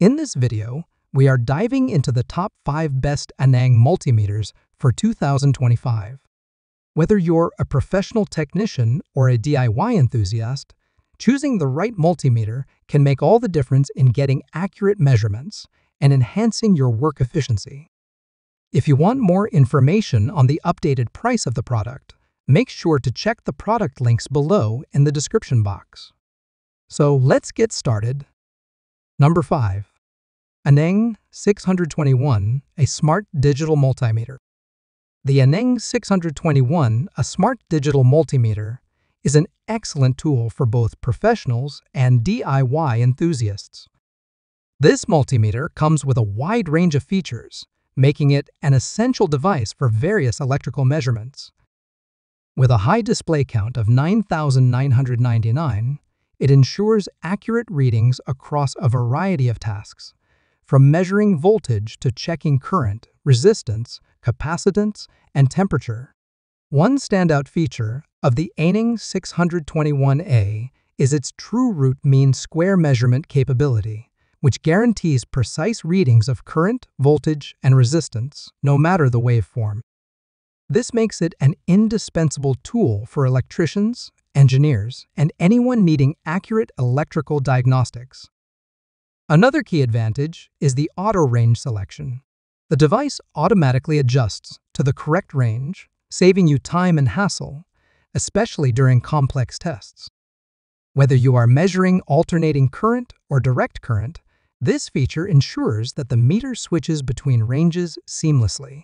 In this video, we are diving into the top 5 best Aneng multimeters for 2025. Whether you're a professional technician or a DIY enthusiast, choosing the right multimeter can make all the difference in getting accurate measurements and enhancing your work efficiency. If you want more information on the updated price of the product, make sure to check the product links below in the description box. So let's get started. Number 5. Aneng 621, a smart digital multimeter. The Aneng 621A smart digital multimeter, is an excellent tool for both professionals and DIY enthusiasts. This multimeter comes with a wide range of features, making it an essential device for various electrical measurements. With a high display count of 9,999, it ensures accurate readings across a variety of tasks, from measuring voltage to checking current, resistance, capacitance, and temperature. One standout feature of the Aneng 621A is its true root mean square measurement capability which guarantees precise readings of current, voltage, and resistance, no matter the waveform. This makes it an indispensable tool for electricians, engineers, and anyone needing accurate electrical diagnostics. Another key advantage is the auto range selection. The device automatically adjusts to the correct range, saving you time and hassle, especially during complex tests. Whether you are measuring alternating current or direct current, this feature ensures that the meter switches between ranges seamlessly.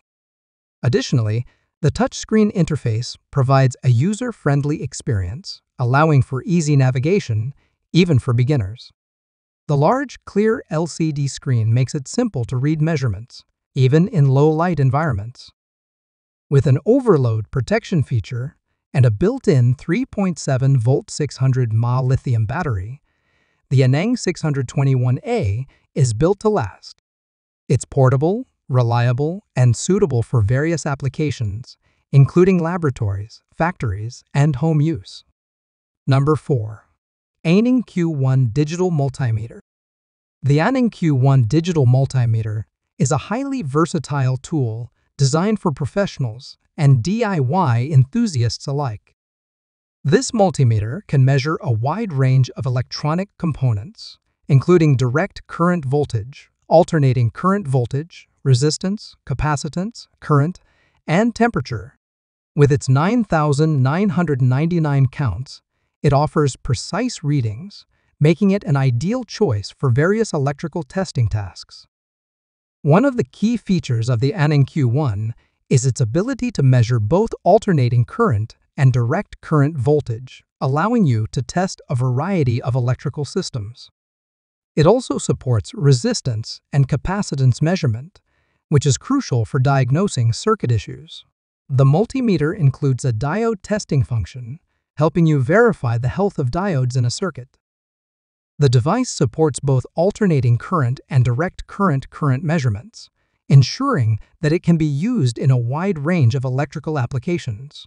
Additionally, the touchscreen interface provides a user-friendly experience, allowing for easy navigation, even for beginners. The large, clear LCD screen makes it simple to read measurements, even in low-light environments. With an overload protection feature and a built-in 3.7 volt 600 mAh lithium battery, the Aneng 621A is built to last. It's portable, reliable, and suitable for various applications, including laboratories, factories, and home use. Number 4. Aneng Q1 Digital Multimeter The Aneng Q1 Digital Multimeter is a highly versatile tool designed for professionals and DIY enthusiasts alike. This multimeter can measure a wide range of electronic components, including direct current voltage, alternating current voltage, resistance, capacitance, current, and temperature. With its 9,999 counts, it offers precise readings, making it an ideal choice for various electrical testing tasks. One of the key features of the Aneng Q1 is its ability to measure both alternating current and direct current voltage, allowing you to test a variety of electrical systems. It also supports resistance and capacitance measurement, which is crucial for diagnosing circuit issues. The multimeter includes a diode testing function, helping you verify the health of diodes in a circuit. The device supports both alternating current and direct current current measurements, ensuring that it can be used in a wide range of electrical applications.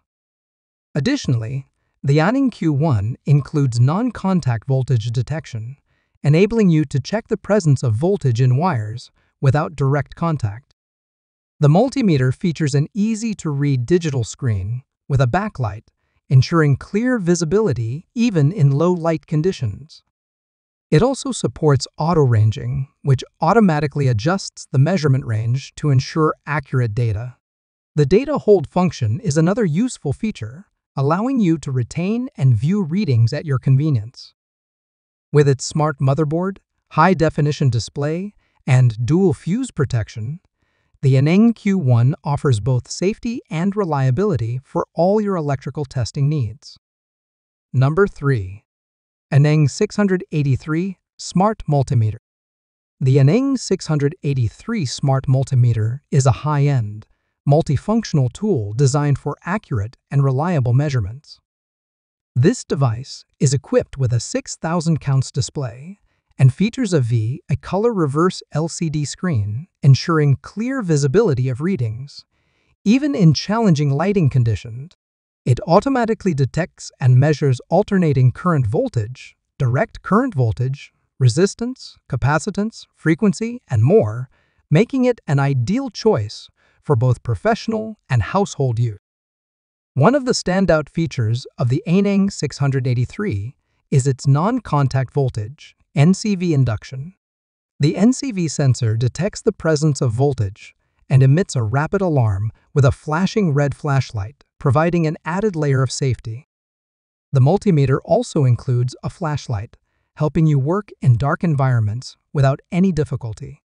Additionally, the Aneng Q1 includes non-contact voltage detection, enabling you to check the presence of voltage in wires without direct contact. The multimeter features an easy-to-read digital screen with a backlight, ensuring clear visibility even in low light conditions. It also supports auto-ranging, which automatically adjusts the measurement range to ensure accurate data. The data hold function is another useful feature, allowing you to retain and view readings at your convenience. With its smart motherboard, high-definition display, and dual fuse protection, the Aneng Q1 offers both safety and reliability for all your electrical testing needs. Number 3. Aneng 683 Smart Multimeter The Aneng 683 Smart Multimeter is a high-end, multifunctional tool designed for accurate and reliable measurements. This device is equipped with a 6,000 counts display and features a VA color reverse LCD screen, ensuring clear visibility of readings. Even in challenging lighting conditions, it automatically detects and measures alternating current voltage, direct current voltage, resistance, capacitance, frequency, and more, making it an ideal choice for both professional and household use. One of the standout features of the Aneng 683 is its non-contact voltage, NCV induction. The NCV sensor detects the presence of voltage and emits a rapid alarm with a flashing red flashlight, providing an added layer of safety. The multimeter also includes a flashlight, helping you work in dark environments without any difficulty.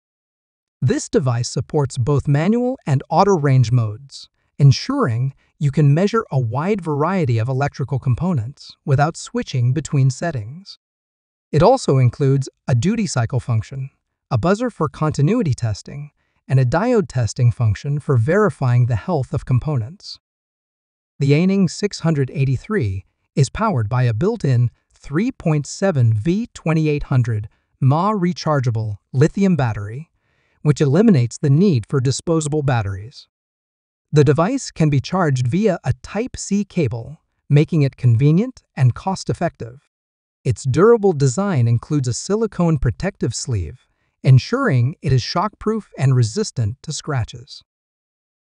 This device supports both manual and auto range modes, ensuring you can measure a wide variety of electrical components without switching between settings. It also includes a duty cycle function, a buzzer for continuity testing, and a diode testing function for verifying the health of components. The Aneng 683 is powered by a built-in 3.7 V2800 mAh rechargeable lithium battery, which eliminates the need for disposable batteries. The device can be charged via a Type-C cable, making it convenient and cost-effective. Its durable design includes a silicone protective sleeve, ensuring it is shockproof and resistant to scratches.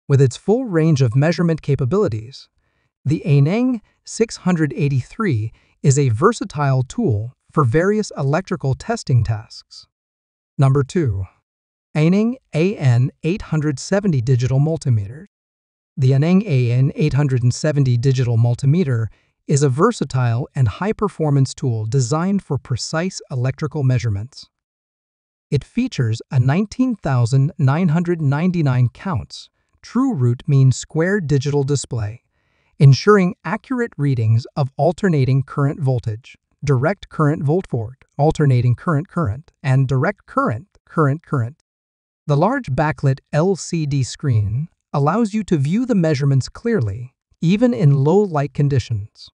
With its full range of measurement capabilities, the Aneng 683 is a versatile tool for various electrical testing tasks. Number 2. Aneng AN870 Digital Multimeter The Aneng AN870 Digital Multimeter is a versatile and high-performance tool designed for precise electrical measurements. It features a 19,999 counts true root mean square digital display ensuring accurate readings of alternating current voltage, direct current volt-volt, alternating current current, and direct current current current. The large backlit LCD screen allows you to view the measurements clearly, even in low light conditions.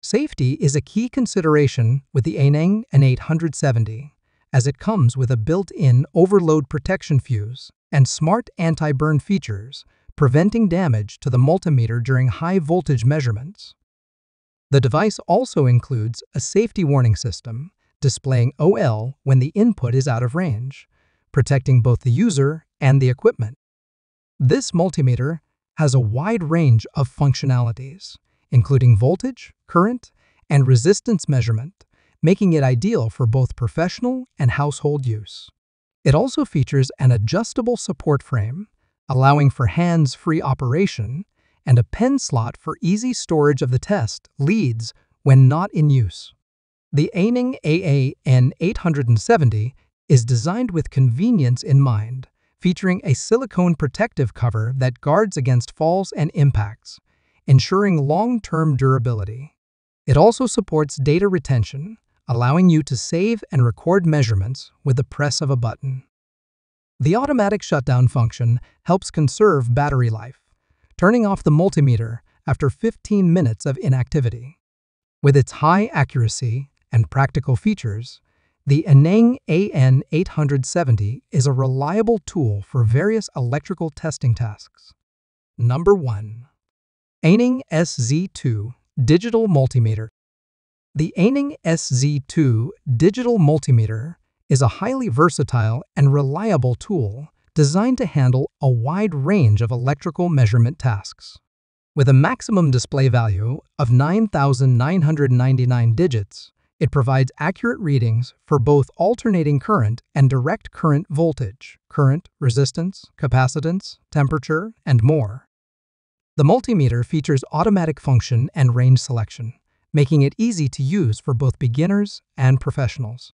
Safety is a key consideration with the Aneng AN870, as it comes with a built-in overload protection fuse and smart anti-burn features preventing damage to the multimeter during high voltage measurements. The device also includes a safety warning system displaying OL when the input is out of range, protecting both the user and the equipment. This multimeter has a wide range of functionalities, including voltage, current, and resistance measurement, making it ideal for both professional and household use. It also features an adjustable support frame allowing for hands-free operation, and a pen slot for easy storage of the test leads when not in use. The Aneng AAN870 is designed with convenience in mind, featuring a silicone protective cover that guards against falls and impacts, ensuring long-term durability. It also supports data retention, allowing you to save and record measurements with the press of a button. The automatic shutdown function helps conserve battery life, turning off the multimeter after 15 minutes of inactivity. With its high accuracy and practical features, the Aneng AN870 is a reliable tool for various electrical testing tasks. Number 1. Aneng SZ2 Digital Multimeter The Aneng SZ2 Digital Multimeter is a highly versatile and reliable tool designed to handle a wide range of electrical measurement tasks. With a maximum display value of 9,999 digits, it provides accurate readings for both alternating current and direct current voltage, current, resistance, capacitance, temperature, and more. The multimeter features automatic function and range selection, making it easy to use for both beginners and professionals.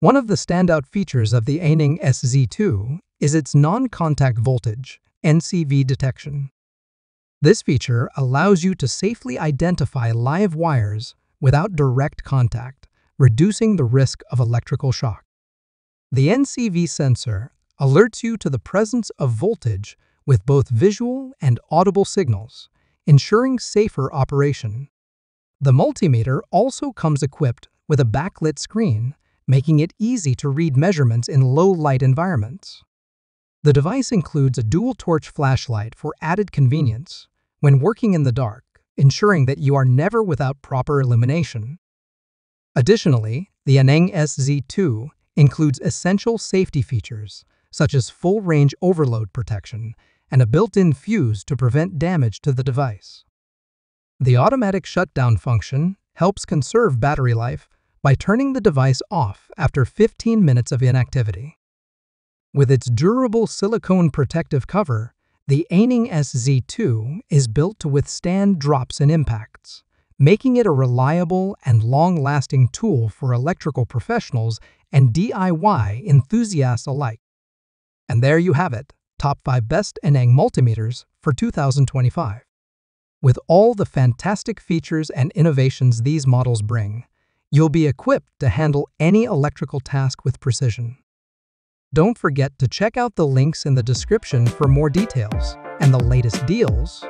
One of the standout features of the Aneng SZ2 is its non-contact voltage, NCV detection. This feature allows you to safely identify live wires without direct contact, reducing the risk of electrical shock. The NCV sensor alerts you to the presence of voltage with both visual and audible signals, ensuring safer operation. The multimeter also comes equipped with a backlit screen making it easy to read measurements in low-light environments. The device includes a dual-torch flashlight for added convenience when working in the dark, ensuring that you are never without proper illumination. Additionally, the Aneng SZ2 includes essential safety features such as full-range overload protection and a built-in fuse to prevent damage to the device. The automatic shutdown function helps conserve battery life by turning the device off after 15 minutes of inactivity. With its durable silicone protective cover, the Aneng SZ2 is built to withstand drops and impacts, making it a reliable and long-lasting tool for electrical professionals and DIY enthusiasts alike. And there you have it, top 5 best Aneng multimeters for 2025. With all the fantastic features and innovations these models bring, you'll be equipped to handle any electrical task with precision. Don't forget to check out the links in the description for more details and the latest deals